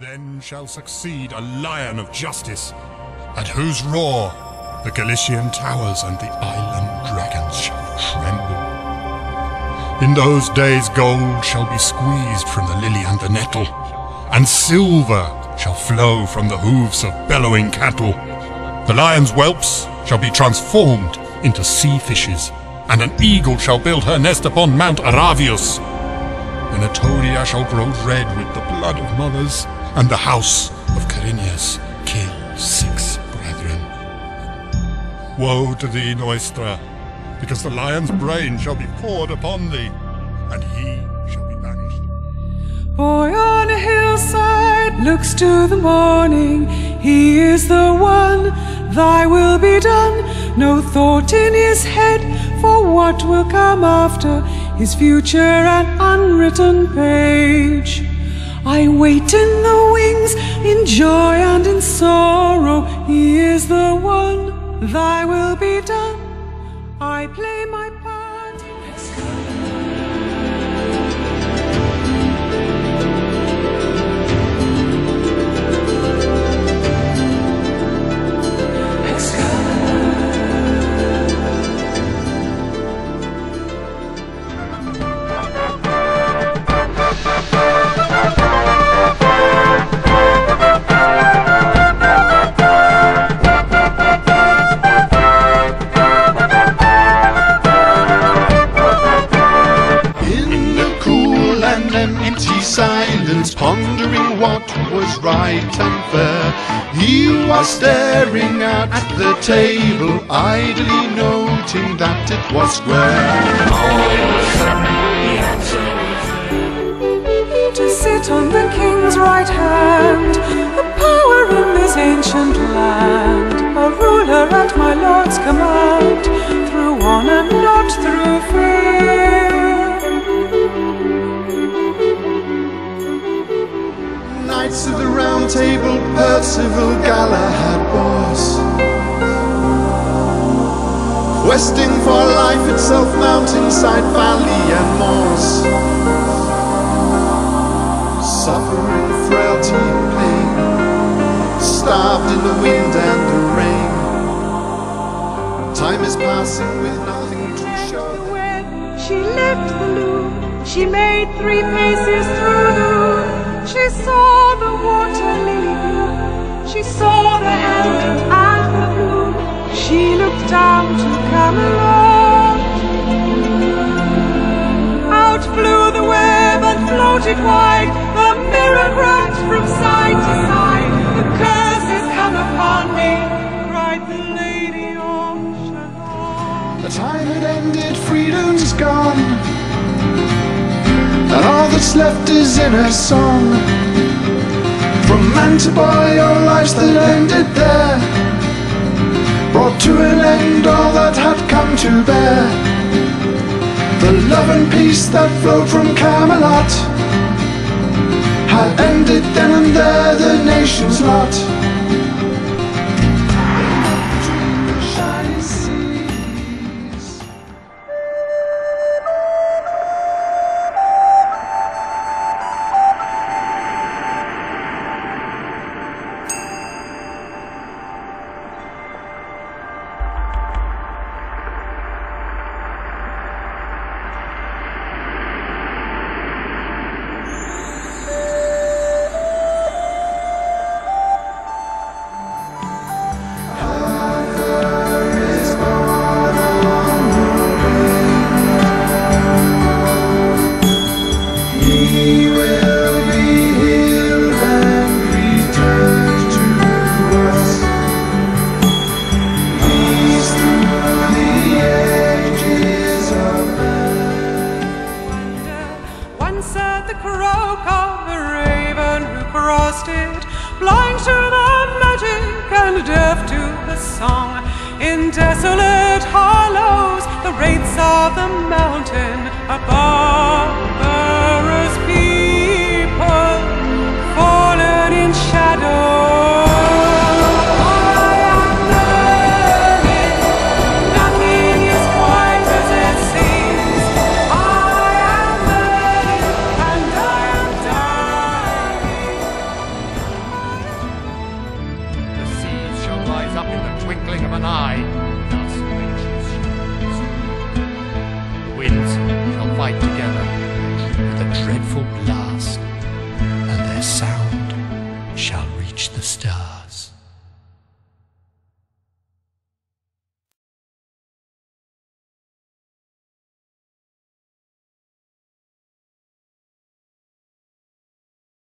Then shall succeed a lion of justice, at whose roar the Galician towers and the island dragons shall tremble. In those days gold shall be squeezed from the lily and the nettle, and silver shall flow from the hooves of bellowing cattle. The lion's whelps shall be transformed into sea fishes, and an eagle shall build her nest upon Mount Aravius. Venedotia shall grow red with the blood of mothers, and the house of Corineus kill six brethren. Woe to thee, Neustria, because the lion's brain shall be poured upon thee, and he shall be banished. Boy on a hillside looks to the morning. He is the one, thy will be done. No thought in his head for what will come after his future an unwritten page. I wait in the wings, in joy and in sorrow. He is the one, thy will be done. I play my silence, pondering what was right and fair, he was staring at the table, idly noting that it was square. to sit on the king's right hand, Knights of the Round Table, Percival, Galahad was. Questing for life itself, mountainside, valley, and moors. Suffering frailty, pain, starved in the wind and the rain. Time is passing with nothing to show. When she left the loom, she made three paces through Out flew the web and floated wide. The mirror cracked from side to side. The come upon me, cried the lady of. The time had ended, freedom's gone. And all that's left is in a song. From man to boy, your lives that ended there. Brought to an end all that had come to bear. The love and peace that flowed from Camelot had ended then and there the nation's lot. Said the crow called the raven who crossed it, blind to the magic and deaf to the song. In desolate hollows, the wraiths of the mountain, a fight together with the dreadful blood